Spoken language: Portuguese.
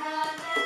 banana.